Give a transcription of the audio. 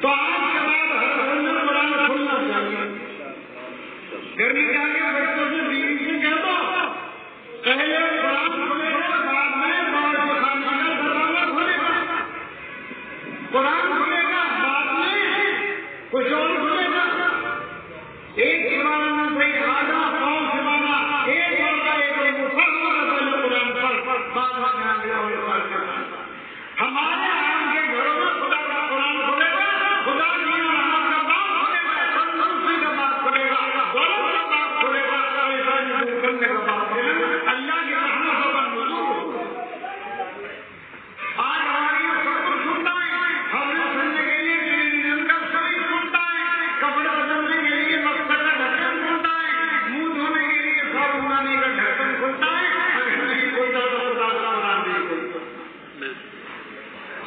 تو آج کے بعد ہر گھر قرآن کھلنا چاہیے۔ گرمی کے آگے بچوں سے بیوی سے کہہ دو پہلے قرآن کھلے گا بعد میں باہر کے کا دروازہ کھلے گا قرآن